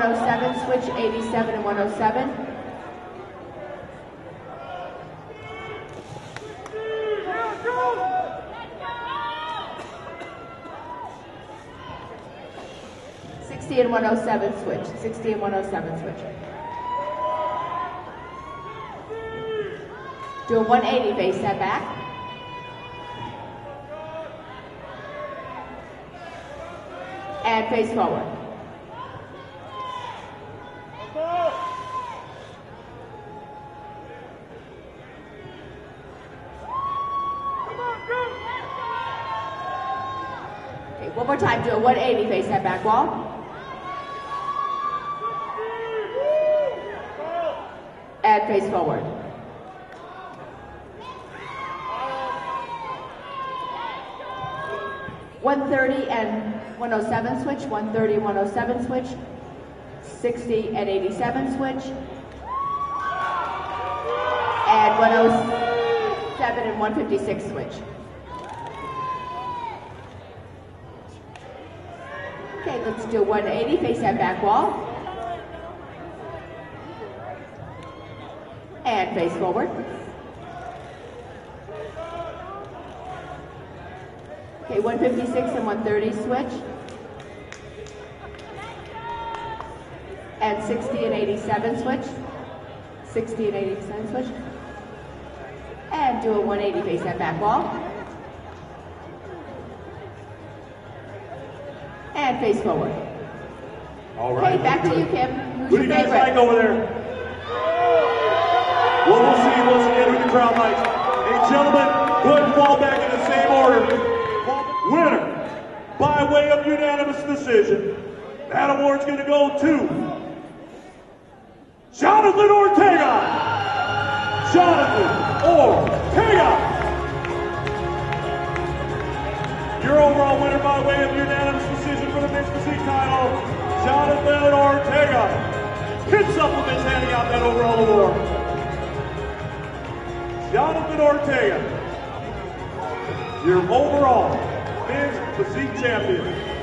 107, switch 87 and 107. Sixty and 107 switch. 60 and 107 switch. Do a 180 base set back. and face forward. Okay, one more time, do a 180 face that back wall. And face forward. One thirty and one oh seven switch, one thirty, one oh seven switch, sixty and eighty-seven switch, and one oh seven and one fifty-six switch. Okay, let's do 180, face that back wall. And face forward. Okay, 156 and 130 switch. And 60 and 87 switch. 60 and 87 switch. And do a 180, face that back wall. Face forward. All right. Okay, back to you, Kim. Who do you guys favorite? like over there? Well, we'll see once again who the crowd likes. Hey, gentlemen, go ahead and fall back in the same order. Winner, by way of unanimous decision, that award's going to go to Jonathan Ortega. Jonathan Ortega. Your overall winner by way of unanimous physique title, Jonathan Ortega. Kid Supplements handing out that overall award. Jonathan Ortega, your overall men's physique champion.